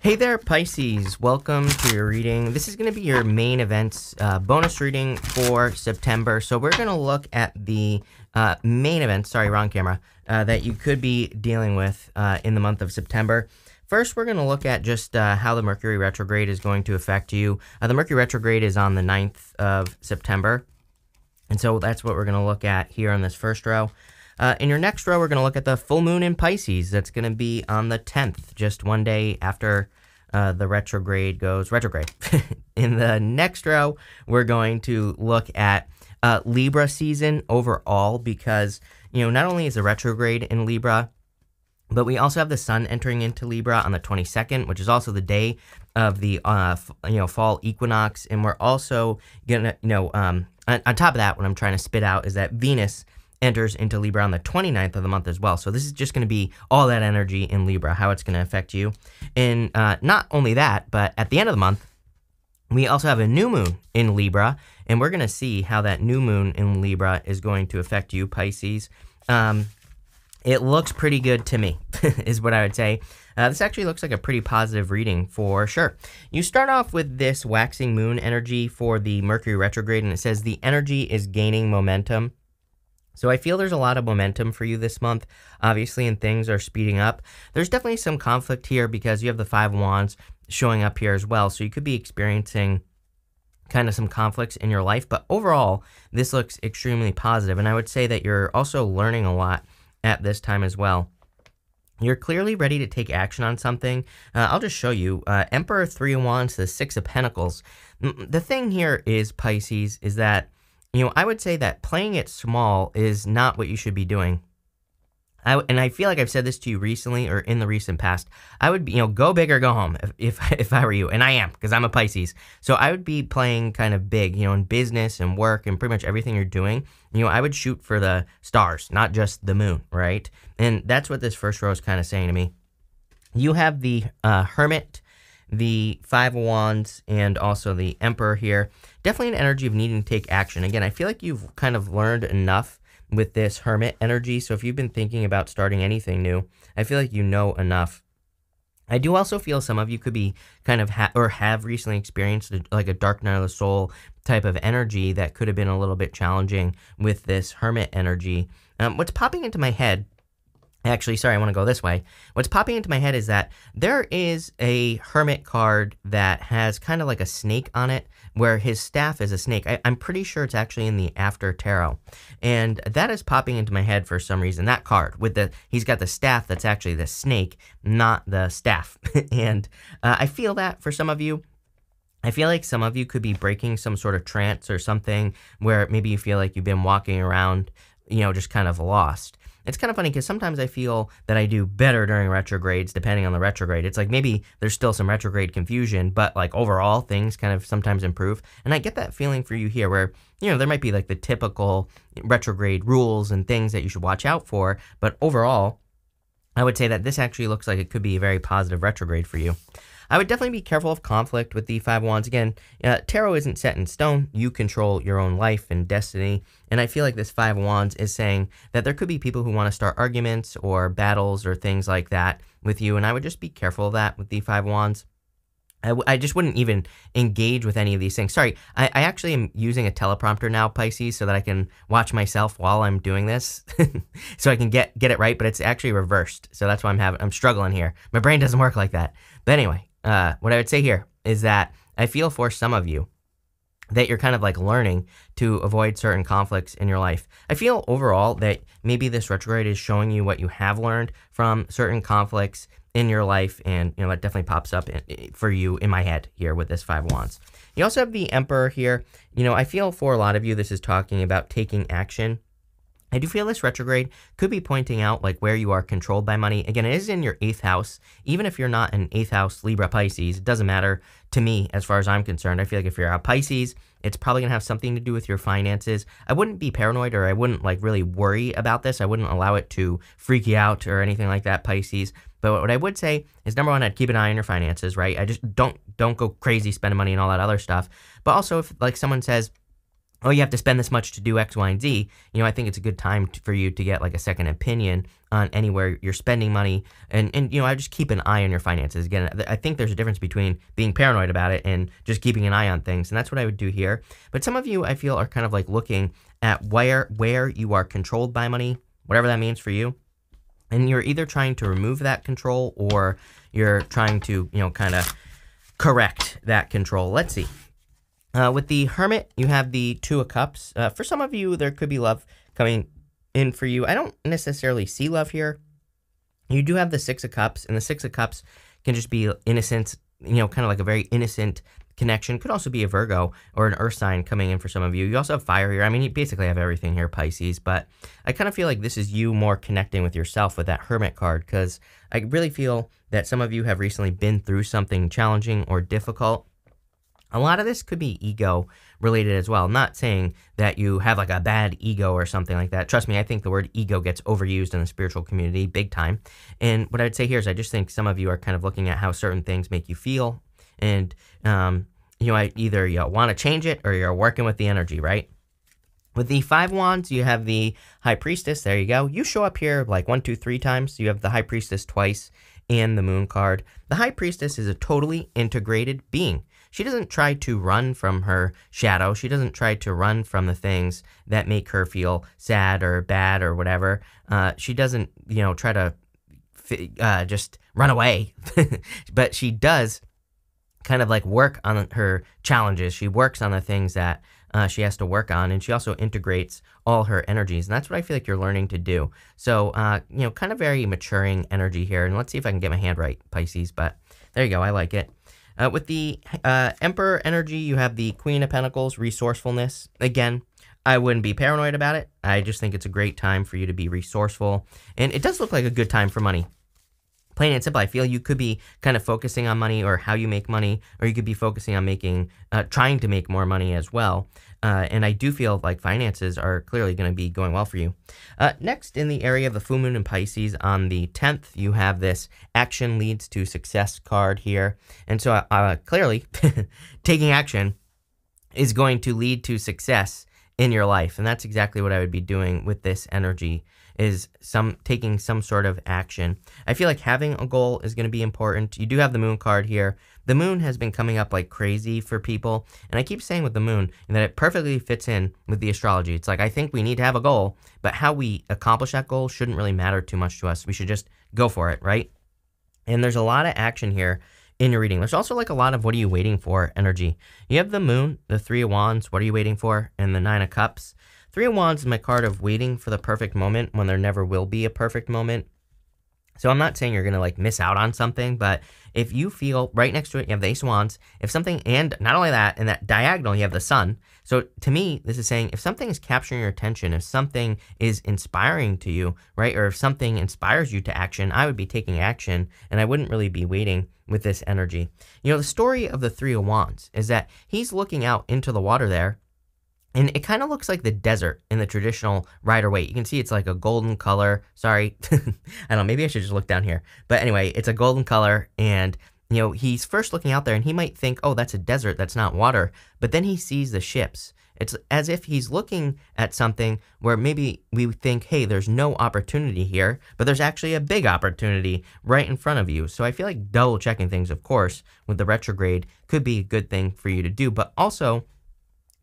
Hey there, Pisces. Welcome to your reading. This is going to be your main events uh, bonus reading for September. So, we're going to look at the uh, main events, sorry, wrong camera, uh, that you could be dealing with uh, in the month of September. First, we're going to look at just uh, how the Mercury retrograde is going to affect you. Uh, the Mercury retrograde is on the 9th of September. And so that's what we're going to look at here on this first row. Uh, in your next row, we're going to look at the full moon in Pisces. That's going to be on the 10th, just one day after uh, the retrograde goes retrograde. in the next row, we're going to look at uh, Libra season overall because, you know, not only is the retrograde in Libra, but we also have the sun entering into Libra on the 22nd, which is also the day of the, uh, you know, fall equinox. And we're also going to, you know, um, on, on top of that, what I'm trying to spit out is that Venus enters into Libra on the 29th of the month as well. So this is just going to be all that energy in Libra, how it's going to affect you. And uh, not only that, but at the end of the month, we also have a new moon in Libra, and we're going to see how that new moon in Libra is going to affect you, Pisces. Um, it looks pretty good to me, is what I would say. Uh, this actually looks like a pretty positive reading for sure. You start off with this waxing moon energy for the Mercury retrograde, and it says the energy is gaining momentum. So I feel there's a lot of momentum for you this month, obviously, and things are speeding up. There's definitely some conflict here because you have the Five Wands showing up here as well. So you could be experiencing kind of some conflicts in your life, but overall, this looks extremely positive. And I would say that you're also learning a lot at this time as well. You're clearly ready to take action on something. Uh, I'll just show you. Uh, Emperor Three of Wands, the Six of Pentacles. The thing here is, Pisces, is that you know, I would say that playing it small is not what you should be doing. I, and I feel like I've said this to you recently or in the recent past. I would be, you know, go big or go home if, if, if I were you. And I am because I'm a Pisces. So I would be playing kind of big, you know, in business and work and pretty much everything you're doing. You know, I would shoot for the stars, not just the moon, right? And that's what this first row is kind of saying to me. You have the uh, Hermit the Five of Wands and also the Emperor here. Definitely an energy of needing to take action. Again, I feel like you've kind of learned enough with this Hermit energy. So if you've been thinking about starting anything new, I feel like you know enough. I do also feel some of you could be kind of ha- or have recently experienced a, like a dark night of the soul type of energy that could have been a little bit challenging with this hermit energy. Um, what's popping into my head Actually, sorry, I want to go this way. What's popping into my head is that there is a hermit card that has kind of like a snake on it, where his staff is a snake. I, am pretty sure it's actually in the After Tarot, and that is popping into my head for some reason. That card with the he's got the staff that's actually the snake, not the staff, and uh, I feel that for some of you. I feel like some of you could be breaking some sort of trance or something where maybe you feel like you've been walking around, you know, just kind of lost. It's kind of funny because sometimes I feel that I do better during retrogrades, depending on the retrograde. It's like maybe there's still some retrograde confusion, but like overall things kind of sometimes improve. And I get that feeling for you here where, you know, there might be like the typical retrograde rules and things that you should watch out for, but overall, I would say that this actually looks like it could be a very positive retrograde for you. I would definitely be careful of conflict with the Five Wands. Again, uh, tarot isn't set in stone. You control your own life and destiny. And I feel like this Five Wands is saying that there could be people who want to start arguments or battles or things like that with you. And I would just be careful of that with the Five Wands. I, just wouldn't even engage with any of these things. Sorry, I, I actually am using a teleprompter now, Pisces, so that I can watch myself while I'm doing this, so I can get get it right. But it's actually reversed, so that's why I'm having I'm struggling here. My brain doesn't work like that. But anyway, uh, what I would say here is that I feel for some of you that you're kind of like learning to avoid certain conflicts in your life. I feel overall that maybe this retrograde is showing you what you have learned from certain conflicts in your life, and you know that definitely pops up in, for you in my head here with this five wands. You also have the Emperor here. You know, I feel for a lot of you this is talking about taking action I do feel this retrograde could be pointing out like where you are controlled by money. Again, it is in your eighth house. Even if you're not an eighth house Libra Pisces, it doesn't matter to me as far as I'm concerned. I feel like if you're a Pisces, it's probably gonna have something to do with your finances. I wouldn't be paranoid or I wouldn't like really worry about this. I wouldn't allow it to freak you out or anything like that, Pisces. But what I would say is number one, I'd keep an eye on your finances, right? I just don't don't go crazy spending money and all that other stuff. But also if like someone says, oh, you have to spend this much to do X, Y, and Z, you know, I think it's a good time to, for you to get like a second opinion on anywhere you're spending money. And, and, you know, I just keep an eye on your finances. Again, I think there's a difference between being paranoid about it and just keeping an eye on things. And that's what I would do here. But some of you, I feel, are kind of like looking at where, where you are controlled by money, whatever that means for you. And you're either trying to remove that control or you're trying to, you know, kind of correct that control. Let's see. Uh, with the Hermit, you have the Two of Cups. Uh, for some of you, there could be love coming in for you. I don't necessarily see love here. You do have the Six of Cups, and the Six of Cups can just be innocence, you know, kind of like a very innocent connection. Could also be a Virgo or an Earth sign coming in for some of you. You also have fire here. I mean, you basically have everything here, Pisces, but I kind of feel like this is you more connecting with yourself with that Hermit card because I really feel that some of you have recently been through something challenging or difficult a lot of this could be ego related as well. Not saying that you have like a bad ego or something like that. Trust me, I think the word ego gets overused in the spiritual community big time. And what I'd say here is I just think some of you are kind of looking at how certain things make you feel. And, um, you know, either you want to change it or you're working with the energy, right? With the five wands, you have the high priestess. There you go. You show up here like one, two, three times. You have the high priestess twice and the moon card. The high priestess is a totally integrated being. She doesn't try to run from her shadow. She doesn't try to run from the things that make her feel sad or bad or whatever. Uh, she doesn't, you know, try to uh, just run away. but she does kind of like work on her challenges. She works on the things that uh, she has to work on, and she also integrates all her energies, and that's what I feel like you're learning to do. So, uh, you know, kind of very maturing energy here, and let's see if I can get my hand right, Pisces. But there you go, I like it. Uh, with the uh, Emperor energy, you have the Queen of Pentacles, resourcefulness. Again, I wouldn't be paranoid about it. I just think it's a great time for you to be resourceful. And it does look like a good time for money plain and simple, I feel you could be kind of focusing on money or how you make money, or you could be focusing on making, uh, trying to make more money as well. Uh, and I do feel like finances are clearly going to be going well for you. Uh, next, in the area of the full moon in Pisces on the 10th, you have this action leads to success card here. And so uh, clearly, taking action is going to lead to success in your life. And that's exactly what I would be doing with this energy is some taking some sort of action. I feel like having a goal is going to be important. You do have the moon card here. The moon has been coming up like crazy for people, and I keep saying with the moon that it perfectly fits in with the astrology. It's like I think we need to have a goal, but how we accomplish that goal shouldn't really matter too much to us. We should just go for it, right? And there's a lot of action here in your reading. There's also like a lot of what are you waiting for energy. You have the moon, the three of wands, what are you waiting for, and the nine of cups. Three of Wands is my card of waiting for the perfect moment when there never will be a perfect moment. So I'm not saying you're gonna like miss out on something, but if you feel right next to it, you have the Ace of Wands. If something, and not only that, in that diagonal, you have the Sun. So to me, this is saying if something is capturing your attention, if something is inspiring to you, right, or if something inspires you to action, I would be taking action, and I wouldn't really be waiting with this energy. You know, the story of the Three of Wands is that he's looking out into the water there, and it kind of looks like the desert in the traditional Rider Waite. You can see it's like a golden color. Sorry, I don't know. Maybe I should just look down here. But anyway, it's a golden color, and you know he's first looking out there, and he might think, "Oh, that's a desert. That's not water." But then he sees the ships. It's as if he's looking at something where maybe we think, hey, there's no opportunity here, but there's actually a big opportunity right in front of you. So I feel like double checking things, of course, with the retrograde could be a good thing for you to do, but also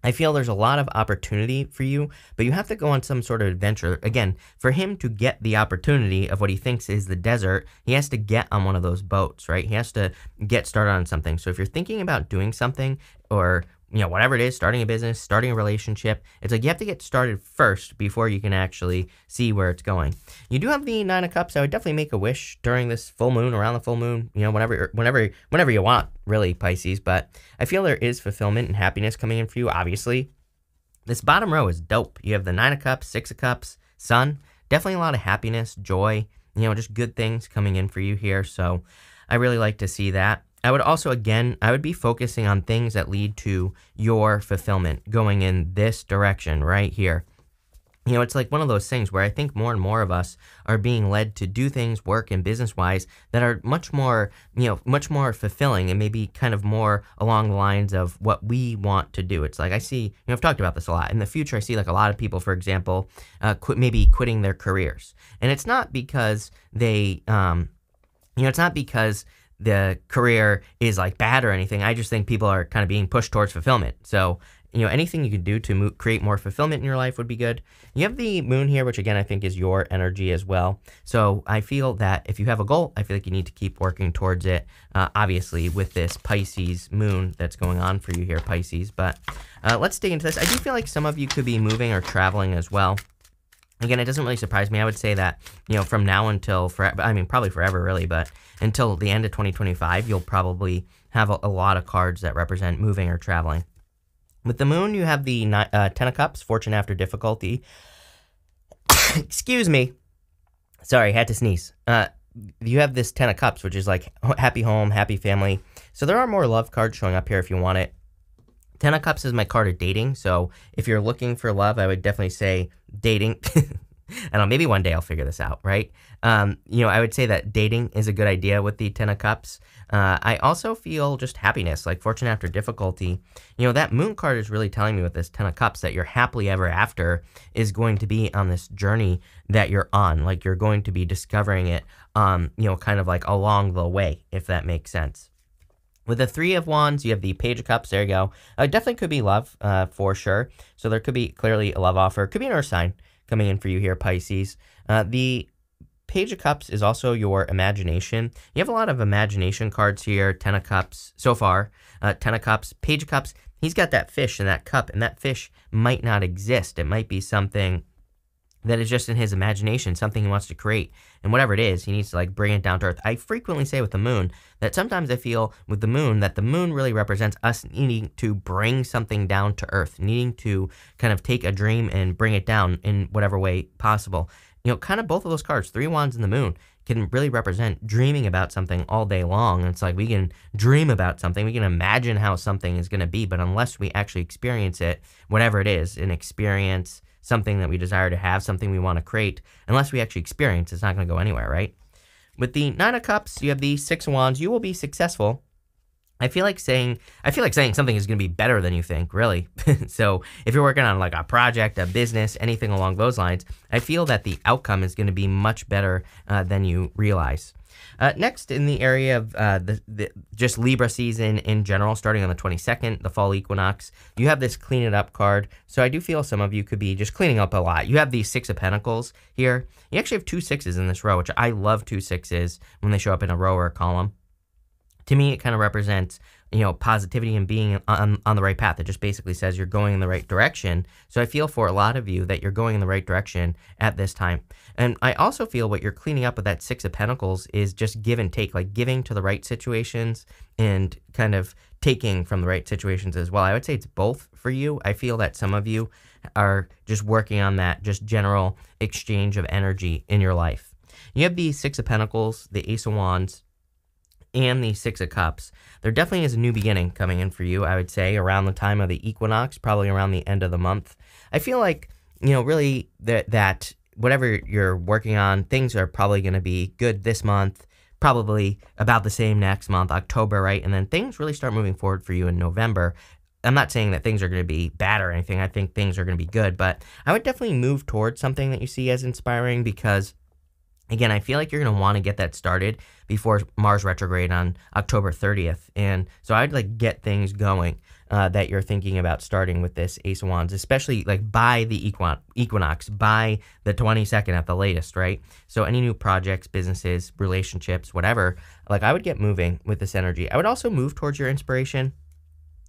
I feel there's a lot of opportunity for you, but you have to go on some sort of adventure. Again, for him to get the opportunity of what he thinks is the desert, he has to get on one of those boats, right? He has to get started on something. So if you're thinking about doing something or you know, whatever it is, starting a business, starting a relationship, it's like you have to get started first before you can actually see where it's going. You do have the Nine of Cups. I would definitely make a wish during this full moon, around the full moon, you know, whenever, whenever, whenever you want, really, Pisces. But I feel there is fulfillment and happiness coming in for you, obviously. This bottom row is dope. You have the Nine of Cups, Six of Cups, Sun. Definitely a lot of happiness, joy, you know, just good things coming in for you here. So I really like to see that. I would also, again, I would be focusing on things that lead to your fulfillment, going in this direction right here. you know, it's like one of those things where I think more and more of us are being led to do things, work and business wise, that are much more, you know, much more fulfilling and maybe kind of more along the lines of what we want to do. It's like I see, you know, I've talked about this a lot. In the future, I see like a lot of people, for example, uh, quit, maybe quitting their careers. And it's not because they, um, you know, it's not because the career is like bad or anything. I just think people are kind of being pushed towards fulfillment. So you know, anything you can do to mo- create more fulfillment in your life would be good. You have the moon here, which again, I think is your energy as well. So I feel that if you have a goal, I feel like you need to keep working towards it. Uh, obviously, with this Pisces moon that's going on for you here, Pisces. But uh, let's dig into this. I do feel like some of you could be moving or traveling as well. Again, it doesn't really surprise me. I would say that, you know, from now until forever, I mean, probably forever, really, but until the end of 2025, you'll probably have a, a lot of cards that represent moving or traveling. With the moon, you have the uh, Ten of Cups, Fortune After Difficulty. Excuse me. Sorry, had to sneeze. Uh, you have this Ten of Cups, which is like happy home, happy family. So there are more love cards showing up here if you want it. Ten of Cups is my card of dating. So if you're looking for love, I would definitely say dating. I don't maybe one day I'll figure this out, right? Um, you know, I would say that dating is a good idea with the Ten of Cups. Uh, I also feel just happiness, like fortune after difficulty. You know, that moon card is really telling me with this Ten of Cups that your happily ever after is going to be on this journey that you're on. Like you're going to be discovering it, um, you know, kind of like along the way, if that makes sense. With the Three of Wands, you have the Page of Cups. There you go. Uh, definitely could be love uh, for sure. So there could be clearly a love offer. Could be an Earth sign coming in for you here, Pisces. Uh, the Page of Cups is also your imagination. You have a lot of imagination cards here. Ten of Cups so far. Uh, Ten of Cups, Page of Cups. He's got that fish in that cup, and that fish might not exist. It might be something that is just in his imagination, something he wants to create. And whatever it is, he needs to like bring it down to earth. I frequently say with the moon that sometimes I feel with the moon that the moon really represents us needing to bring something down to earth, needing to kind of take a dream and bring it down in whatever way possible. You know, kind of both of those cards, three wands and the moon, can really represent dreaming about something all day long. It's like we can dream about something, we can imagine how something is going to be, but unless we actually experience it, whatever it is, an experience, something that we desire to have, something we want to create, unless we actually experience, it's not going to go anywhere, right? With the Nine of Cups, you have the Six of Wands. You will be successful. I feel like saying I feel like saying something is going to be better than you think, really. so, if you're working on like a project, a business, anything along those lines, I feel that the outcome is going to be much better uh, than you realize. Uh, next, in the area of uh, the, the, just Libra season in general, starting on the 22nd, the fall equinox, you have this clean it up card. So I do feel some of you could be just cleaning up a lot. You have the Six of Pentacles here. You actually have two sixes in this row, which I love two sixes when they show up in a row or a column. To me, it kind of represents you know, positivity and being on, on the right path. It just basically says you're going in the right direction. So I feel for a lot of you that you're going in the right direction at this time. And I also feel what you're cleaning up with that Six of Pentacles is just give and take, like giving to the right situations and kind of taking from the right situations as well. I would say it's both for you. I feel that some of you are just working on that just general exchange of energy in your life. You have the Six of Pentacles, the Ace of Wands, and the Six of Cups. There definitely is a new beginning coming in for you, I would say, around the time of the equinox, probably around the end of the month. I feel like, you know, really that, that whatever you're working on, things are probably going to be good this month, probably about the same next month, October, right? And then things really start moving forward for you in November. I'm not saying that things are going to be bad or anything. I think things are going to be good, but I would definitely move towards something that you see as inspiring because Again, I feel like you're going to want to get that started before Mars retrograde on October 30th. And so I'd like get things going uh, that you're thinking about starting with this Ace of Wands, especially like by the equin- equinox, by the 22nd at the latest, right? So any new projects, businesses, relationships, whatever, like I would get moving with this energy. I would also move towards your inspiration.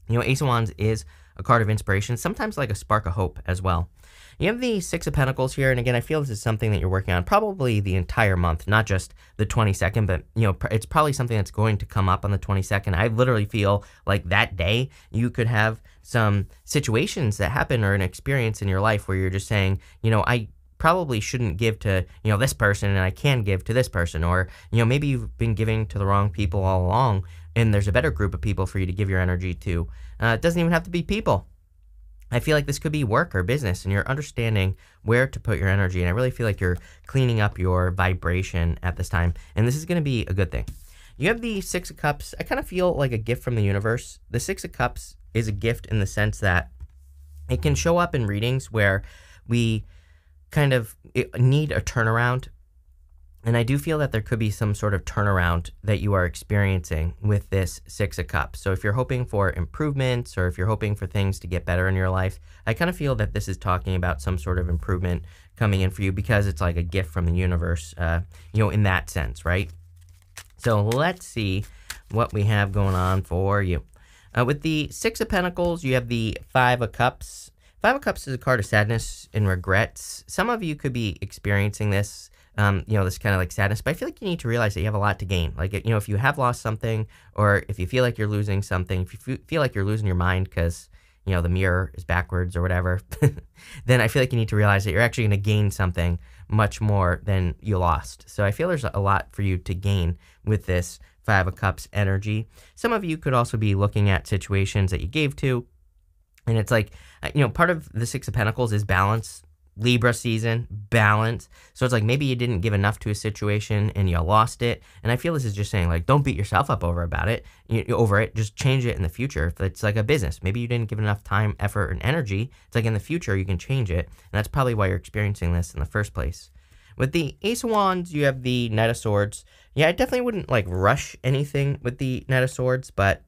You know, Ace of Wands is a card of inspiration, sometimes like a spark of hope as well. You have the Six of Pentacles here, and again, I feel this is something that you're working on probably the entire month, not just the 22nd, but you know, it's probably something that's going to come up on the 22nd. I literally feel like that day you could have some situations that happen or an experience in your life where you're just saying, you know, I probably shouldn't give to you know this person and I can give to this person or you know maybe you've been giving to the wrong people all along and there's a better group of people for you to give your energy to uh, it doesn't even have to be people I feel like this could be work or business, and you're understanding where to put your energy. And I really feel like you're cleaning up your vibration at this time. And this is going to be a good thing. You have the Six of Cups. I kind of feel like a gift from the universe. The Six of Cups is a gift in the sense that it can show up in readings where we kind of need a turnaround and I do feel that there could be some sort of turnaround that you are experiencing with this Six of Cups. So if you're hoping for improvements or if you're hoping for things to get better in your life, I kind of feel that this is talking about some sort of improvement coming in for you because it's like a gift from the universe, uh, you know, in that sense, right? So let's see what we have going on for you. Uh, with the Six of Pentacles, you have the Five of Cups. Five of Cups is a card of sadness and regrets. Some of you could be experiencing this um, you know, this kind of like sadness. But I feel like you need to realize that you have a lot to gain. Like, you know, if you have lost something, or if you feel like you're losing something, if you feel like you're losing your mind because, you know, the mirror is backwards or whatever, then I feel like you need to realize that you're actually going to gain something much more than you lost. So I feel there's a lot for you to gain with this Five of Cups energy. Some of you could also be looking at situations that you gave to. And it's like, uh, you know, part of the Six of Pentacles is balance Libra season, balance. So it's like maybe you didn't give enough to a situation and you lost it. And I feel this is just saying like don't beat yourself up over about it, you, over it. Just change it in the future. If it's like a business, maybe you didn't give enough time, effort, and energy. It's like in the future you can change it, and that's probably why you're experiencing this in the first place. With the Ace of Wands, you have the Knight of Swords. Yeah, I definitely wouldn't like rush anything with the Knight of Swords, but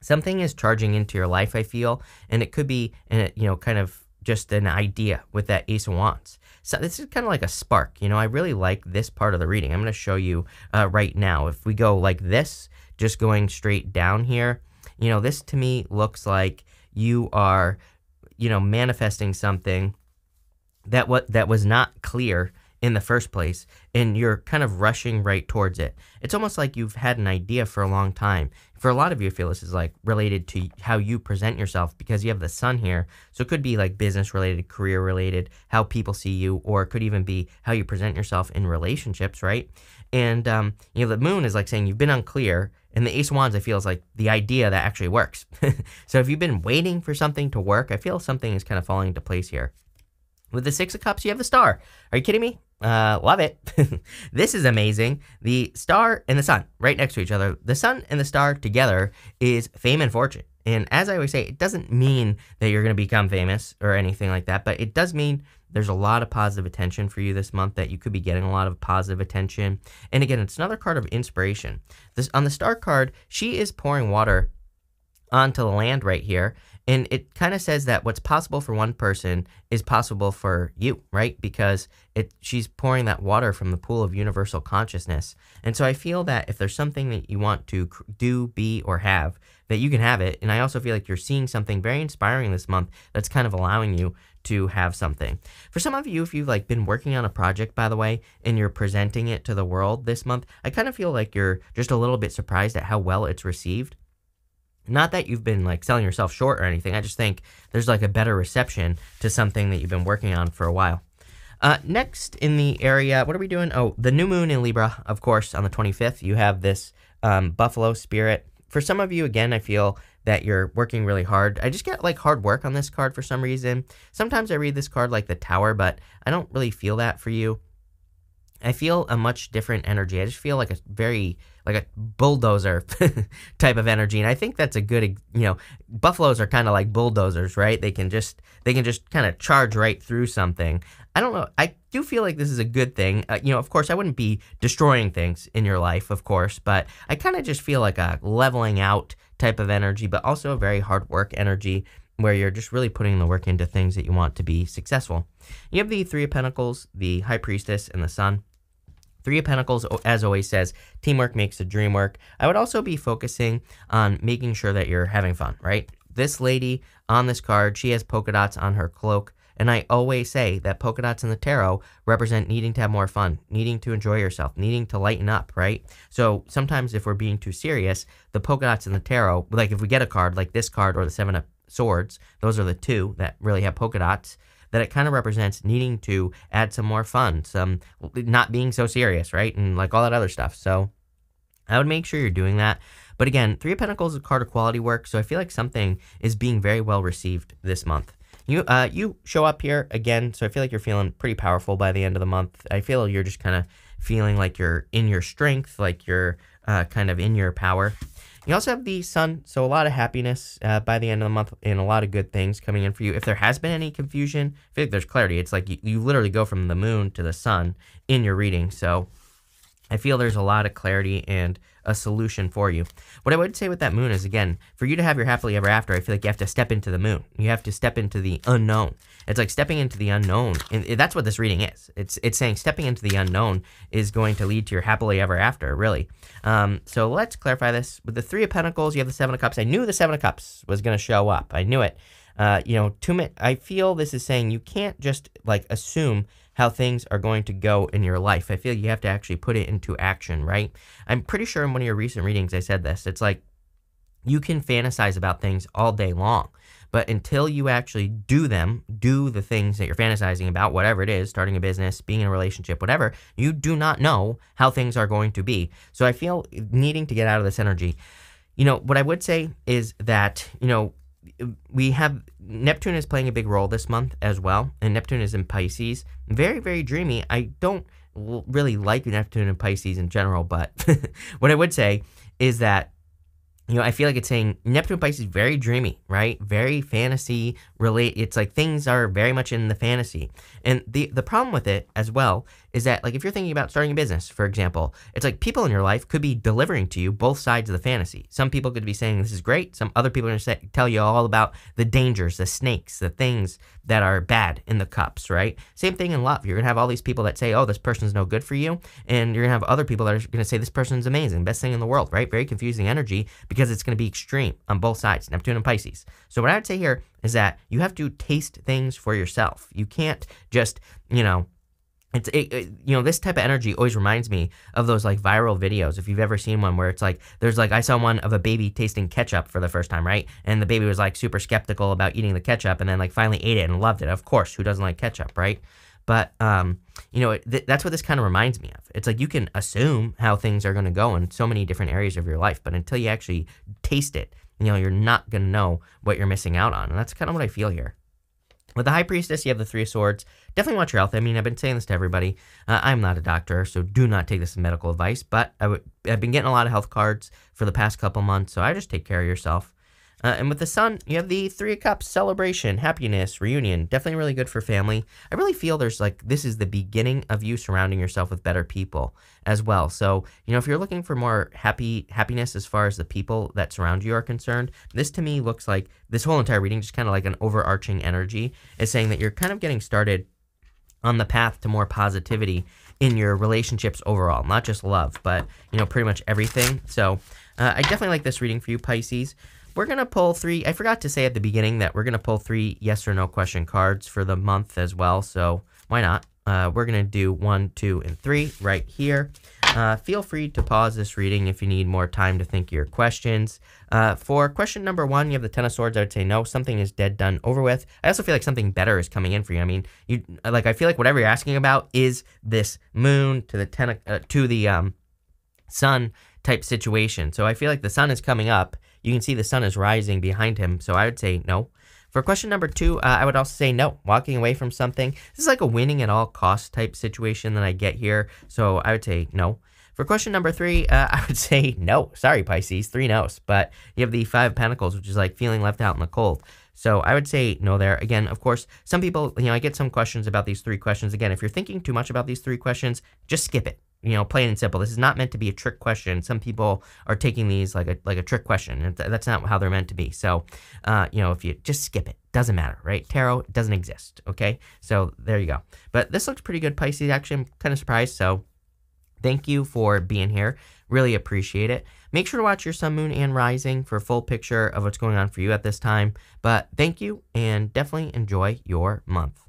something is charging into your life. I feel, and it could be, and it you know, kind of just an idea with that Ace of Wands. So this is kind of like a spark. You know, I really like this part of the reading. I'm going to show you uh, right now. If we go like this, just going straight down here, you know, this to me looks like you are, you know, manifesting something that what that was not clear in the first place and you're kind of rushing right towards it. It's almost like you've had an idea for a long time. For a lot of you, I feel this is like related to how you present yourself because you have the sun here. So it could be like business related, career related, how people see you, or it could even be how you present yourself in relationships, right? And, um, you know, the moon is like saying you've been unclear. And the Ace of Wands, I feel, is like the idea that actually works. so if you've been waiting for something to work, I feel something is kind of falling into place here. With the Six of Cups, you have the star. Are you kidding me? Uh, love it. this is amazing. The star and the sun right next to each other. The sun and the star together is fame and fortune. And as I always say, it doesn't mean that you're going to become famous or anything like that, but it does mean there's a lot of positive attention for you this month that you could be getting a lot of positive attention. And again, it's another card of inspiration. This on the star card, she is pouring water onto the land right here and it kind of says that what's possible for one person is possible for you, right? Because it she's pouring that water from the pool of universal consciousness. And so I feel that if there's something that you want to do, be, or have, that you can have it. And I also feel like you're seeing something very inspiring this month that's kind of allowing you to have something. For some of you, if you've like been working on a project, by the way, and you're presenting it to the world this month, I kind of feel like you're just a little bit surprised at how well it's received. Not that you've been like selling yourself short or anything. I just think there's like a better reception to something that you've been working on for a while. Uh, next in the area, what are we doing? Oh, the new moon in Libra, of course, on the 25th. You have this um, Buffalo spirit. For some of you, again, I feel that you're working really hard. I just get like hard work on this card for some reason. Sometimes I read this card like the Tower, but I don't really feel that for you. I feel a much different energy. I just feel like a very like a bulldozer type of energy, and I think that's a good. You know, buffaloes are kind of like bulldozers, right? They can just they can just kind of charge right through something. I don't know. I do feel like this is a good thing. Uh, you know, of course, I wouldn't be destroying things in your life, of course, but I kind of just feel like a leveling out type of energy, but also a very hard work energy where you're just really putting the work into things that you want to be successful. You have the Three of Pentacles, the High Priestess, and the Sun. Three of Pentacles, as always, says teamwork makes the dream work. I would also be focusing on making sure that you're having fun, right? This lady on this card, she has polka dots on her cloak. And I always say that polka dots in the tarot represent needing to have more fun, needing to enjoy yourself, needing to lighten up, right? So sometimes if we're being too serious, the polka dots in the tarot, like if we get a card like this card or the Seven of swords, those are the two that really have polka dots, that it kind of represents needing to add some more fun, some not being so serious, right? And like all that other stuff. So I would make sure you're doing that. But again, Three of Pentacles is a card of quality work, so I feel like something is being very well received this month. you uh, you show up here again, so I feel like you're feeling pretty powerful by the end of the month. I feel you're just kind of feeling like you're in your strength, like you're uh, kind of in your power. You also have the sun, so a lot of happiness uh, by the end of the month and a lot of good things coming in for you. If there has been any confusion, I feel like there's clarity. It's like you, you literally go from the moon to the sun in your reading. So I feel there's a lot of clarity and a solution for you. What I would say with that moon is again, for you to have your happily ever after, I feel like you have to step into the moon. You have to step into the unknown. It's like stepping into the unknown, and that's what this reading is. It's it's saying stepping into the unknown is going to lead to your happily ever after, really. Um, so let's clarify this. With the Three of Pentacles, you have the Seven of Cups. I knew the Seven of Cups was going to show up. I knew it. Uh, you know, too I feel this is saying you can't just like assume how things are going to go in your life. I feel you have to actually put it into action, right? I'm pretty sure in one of your recent readings I said this. It's like you can fantasize about things all day long. But until you actually do them, do the things that you're fantasizing about, whatever it is, starting a business, being in a relationship, whatever, you do not know how things are going to be. So I feel needing to get out of this energy. You know, what I would say is that, you know, we have Neptune is playing a big role this month as well, and Neptune is in Pisces. Very, very dreamy. I don't really like Neptune and Pisces in general, but what I would say is that you know, I feel like it's saying Neptune Pisces is very dreamy, right? Very fantasy relate. It's like things are very much in the fantasy. And the the problem with it as well is that like if you're thinking about starting a business, for example, it's like people in your life could be delivering to you both sides of the fantasy. Some people could be saying this is great. Some other people are going to tell you all about the dangers, the snakes, the things that are bad in the cups, right? Same thing in love. You're going to have all these people that say, "Oh, this person's no good for you," and you're going to have other people that are going to say this person's amazing, best thing in the world, right? Very confusing energy because it's going to be extreme on both sides, Neptune and Pisces. So what I would say here is that you have to taste things for yourself. You can't just, you know, it's it, it, you know this type of energy always reminds me of those like viral videos if you've ever seen one where it's like there's like i saw one of a baby tasting ketchup for the first time right and the baby was like super skeptical about eating the ketchup and then like finally ate it and loved it of course who doesn't like ketchup right but um you know th- that's what this kind of reminds me of it's like you can assume how things are going to go in so many different areas of your life but until you actually taste it you know you're not going to know what you're missing out on and that's kind of what i feel here with the High Priestess, you have the Three of Swords. Definitely watch your health. I mean, I've been saying this to everybody. Uh, I'm not a doctor, so do not take this as medical advice. But i w- I've been getting a lot of health cards for the past couple months, so I just take care of yourself. Uh, and with the sun, you have the Three of Cups, celebration, happiness, reunion. Definitely really good for family. I really feel there's like, this is the beginning of you surrounding yourself with better people as well. So, you know, if you're looking for more happy happiness as far as the people that surround you are concerned, this to me looks like this whole entire reading, just kind of like an overarching energy, is saying that you're kind of getting started on the path to more positivity in your relationships overall, not just love, but, you know, pretty much everything. So, uh, I definitely like this reading for you, Pisces. We're going to pull three. I forgot to say at the beginning that we're going to pull three yes or no question cards for the month as well. So why not? Uh, we're going to do one, two, and three right here. Uh, feel free to pause this reading if you need more time to think your questions. Uh, for question number one, you have the Ten of Swords. I would say no, something is dead, done, over with. I also feel like something better is coming in for you. I mean, you like I feel like whatever you're asking about is this moon to the ten uh, to the um, sun type situation. So I feel like the sun is coming up you can see the sun is rising behind him, so I would say no. For question number two, uh, I would also say no. Walking away from something. This is like a winning at all costs type situation that I get here, so I would say no. For question number three, uh, I would say no. Sorry, Pisces, three no's. But you have the five pentacles, which is like feeling left out in the cold. So I would say no there. Again, of course, some people, you know, I get some questions about these three questions. Again, if you're thinking too much about these three questions, just skip it you know, plain and simple. This is not meant to be a trick question. Some people are taking these like a like a trick question, and that's not how they're meant to be. So, uh, you know, if you just skip it, doesn't matter, right? Tarot doesn't exist. Okay, so there you go. But this looks pretty good, Pisces. Actually, I'm kind of surprised. So, thank you for being here. Really appreciate it. Make sure to watch your sun, moon, and rising for a full picture of what's going on for you at this time. But thank you, and definitely enjoy your month.